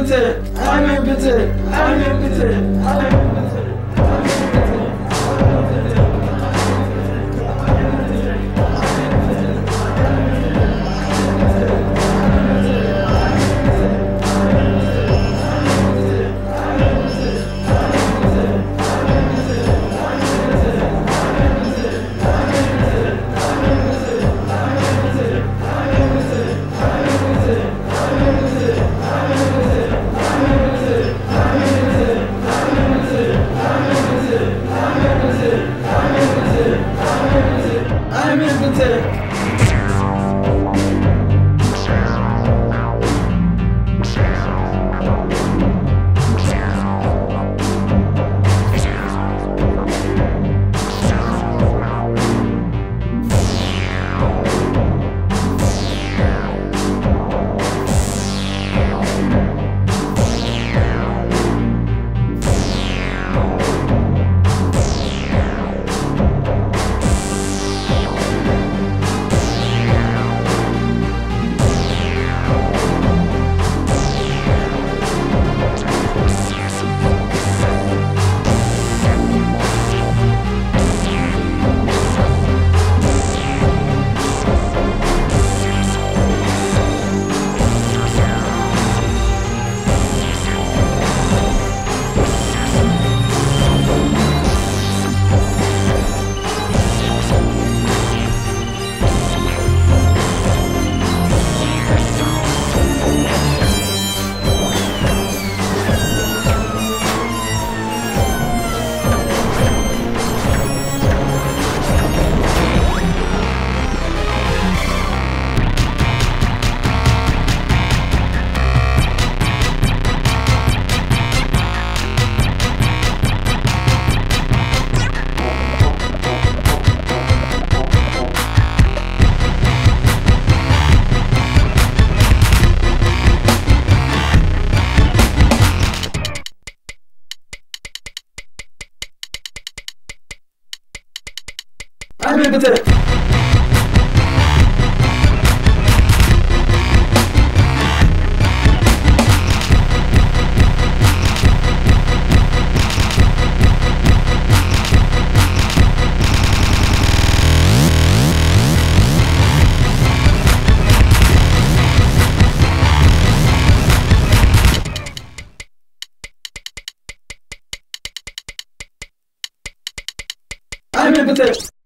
impotent. I'm impotent. I'm impotent. I'm impotent. I'm I'm impotent. I'm impotent.